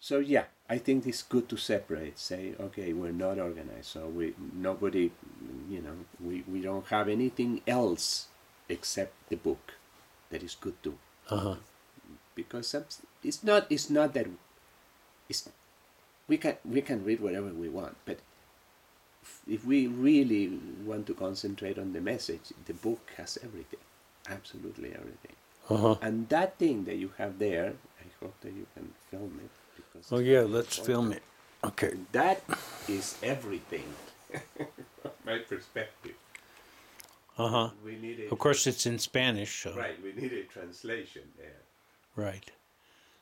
So yeah, I think it's good to separate. Say, okay, we're not organized, so we nobody, you know, we, we don't have anything else except the book. That is good too, Uh-huh. because it's not it's not that it's we can we can read whatever we want, but if we really want to concentrate on the message, the book has everything, absolutely everything. Uh-huh. And that thing that you have there, I hope that you can film it. Because Oh yeah, let's film it. Okay. That is everything. My perspective. Uh-huh. We need a Of course it's in Spanish, so right. We need a translation there. Right.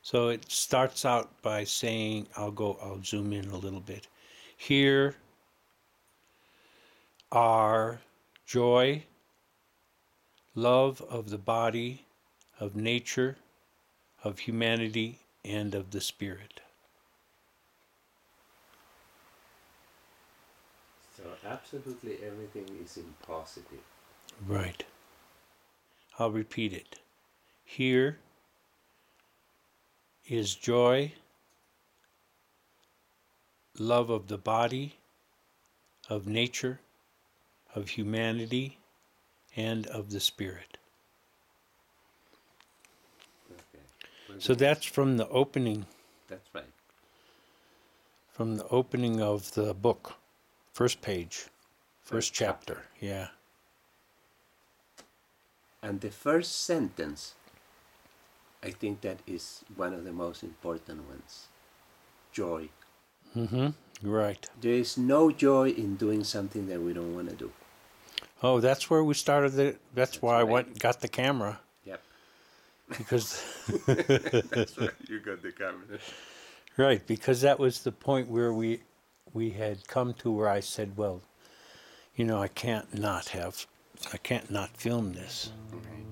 So it starts out by saying, I'll go, I'll zoom in a little bit. Here are joy, love of the body, of nature, of humanity, and of the spirit. So absolutely everything is in positive. Right. I'll repeat it. Here is joy, love of the body, of nature, of humanity, and of the spirit. Okay. So that's from the opening that's right. from the opening of the book. First page. First chapter. Yeah. And the first sentence, I think that is one of the most important ones. Joy. Mm Mhm. Right. There is no joy in doing something that we don't want to do. Oh, that's where we started the that's, That's why I went got the camera Yep. because That's right. You got the camera. Right, because that was the point where we we had come to where I said, well, you know, I can't not have I can't not film this. Okay.